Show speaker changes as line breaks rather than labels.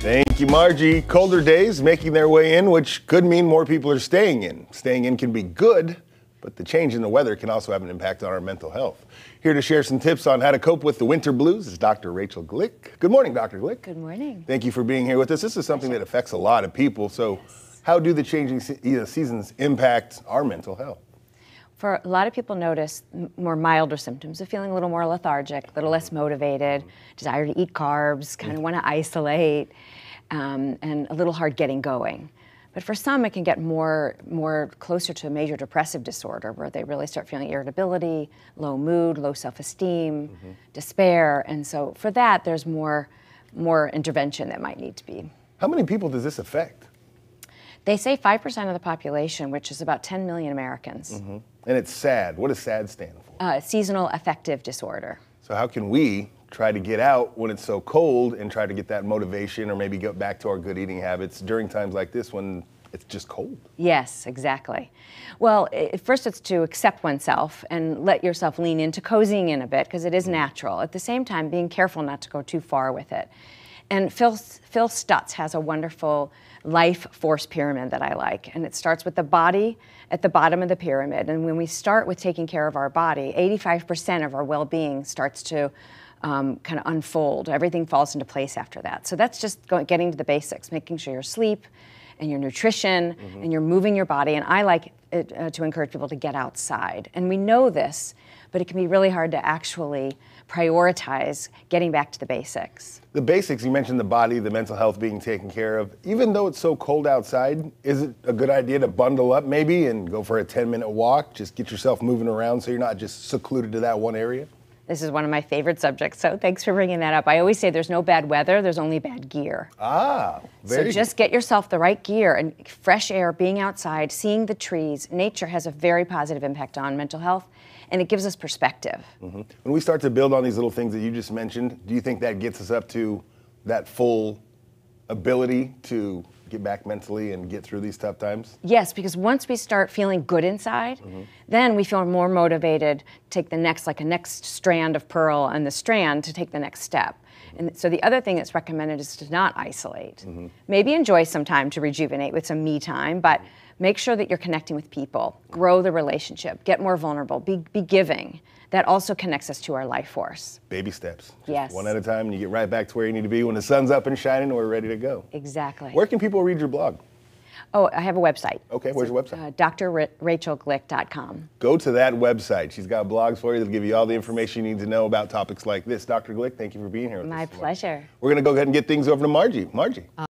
Thank you, Margie. Colder days making their way in, which could mean more people are staying in. Staying in can be good, but the change in the weather can also have an impact on our mental health. Here to share some tips on how to cope with the winter blues is Dr. Rachel Glick. Good morning, Dr. Glick.
Good morning.
Thank you for being here with us. This is something that affects a lot of people. So, how do the changing seasons impact our mental health?
For a lot of people notice more milder symptoms of feeling a little more lethargic, a little less motivated, desire to eat carbs, kind of want to isolate, um, and a little hard getting going. But for some, it can get more, more closer to a major depressive disorder where they really start feeling irritability, low mood, low self-esteem, despair. And so for that, there's more, more intervention that might need to be.
How many people does this affect?
They say 5% of the population, which is about 10 million Americans,
And it's SAD. What does SAD stand for?
uh, seasonal affective disorder.
So, how can we try to get out when it's so cold and try to get that motivation or maybe get back to our good eating habits during times like this when it's just cold?
Yes, exactly. Well, i first it's to accept oneself and let yourself lean into cozying in a bit because it is natural. At the same time, being careful not to go too far with it. And Phil, Phil Stutz has a wonderful life force pyramid that I like. And it starts with the body at the bottom of the pyramid. And when we start with taking care of our body, 85% of our well being starts to um, kind of unfold. Everything falls into place after that. So that's just going, getting to the basics, making sure your sleep and your nutrition and you're moving your body. And I like it, uh, to encourage people to get outside. And we know this, but it can be really hard to actually prioritize getting back to the basics.
The basics, you mentioned the body, the mental health being taken care of. Even though it's so cold outside, is it a good idea to bundle up maybe and go for a 10 minute walk? Just get yourself moving around so you're not just secluded to that one area?
This is one of my favorite subjects, so thanks for bringing that up. I always say there's no bad weather, there's only bad gear.
Ah, very
So just get yourself the right gear and fresh air, being outside, seeing the trees. Nature has a very positive impact on mental health, and it gives us perspective.
When we start to build on these little things that you just mentioned, do you think that gets us up to that full ability to get back mentally and get through these tough times?
Yes, because once we start feeling good inside, mm-hmm. then we feel more motivated to take the next, like a next strand of pearl and the strand to take the next step. Mm-hmm. And so the other thing that's recommended is to not isolate. Mm-hmm. Maybe enjoy some time to rejuvenate with some me time, but make sure that you're connecting with people, grow the relationship, get more vulnerable, be, be giving. That also connects us to our life force.
Baby steps. Just
Yes.
One at a time, and you get right back to where you need to be when the sun's up and shining and we're ready to go.
Exactly.
Where can people read your blog?
Oh, I have a website.
Okay, where's your website?
Uh, drrachelglick.com.
Go to that website. She's got blogs for you that'll give you all the information you need to know about topics like this. Dr. Glick, thank you for being here with
My
us. this morning.
pleasure.
We're going to go ahead and get things over to Margie. Margie.